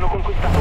Hanno conquistato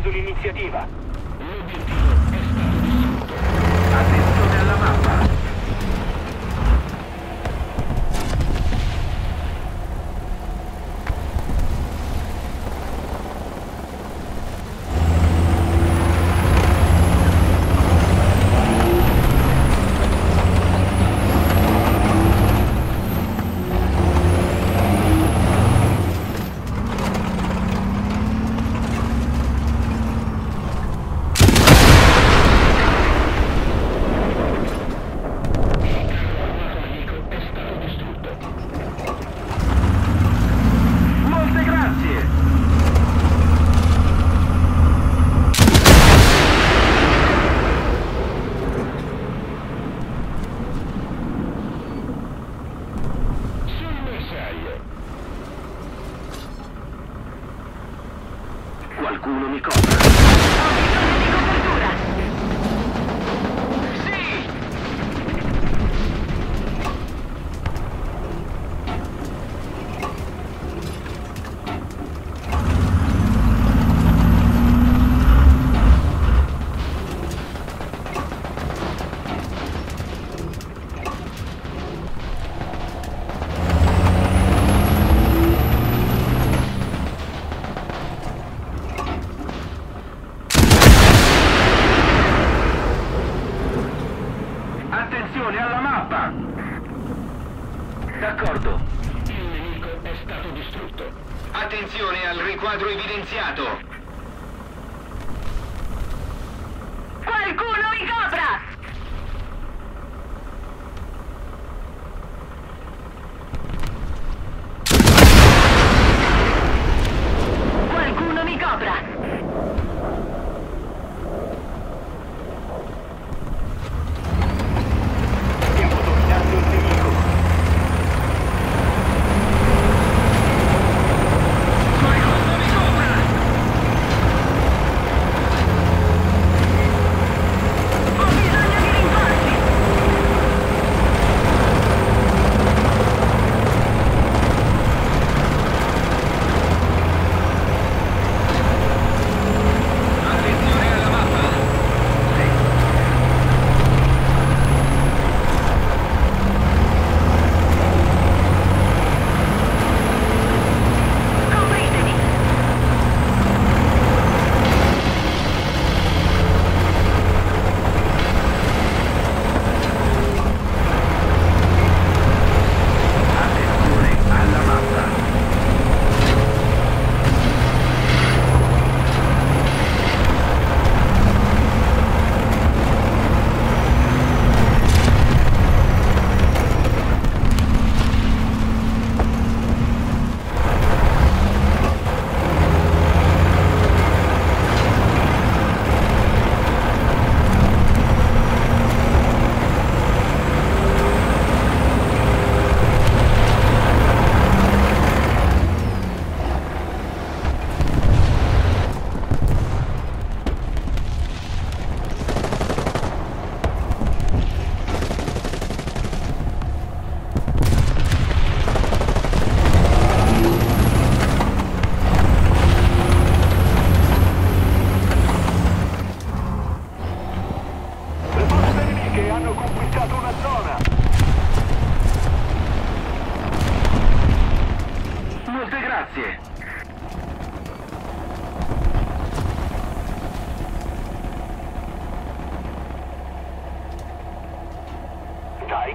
preso l'iniziativa. Attenzione Qualcuno mi copra. Attenzione alla mappa. D'accordo. Il nemico è stato distrutto. Attenzione al riquadro evidenziato!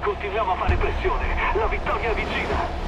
Continuiamo a fare pressione. La vittoria è vicina.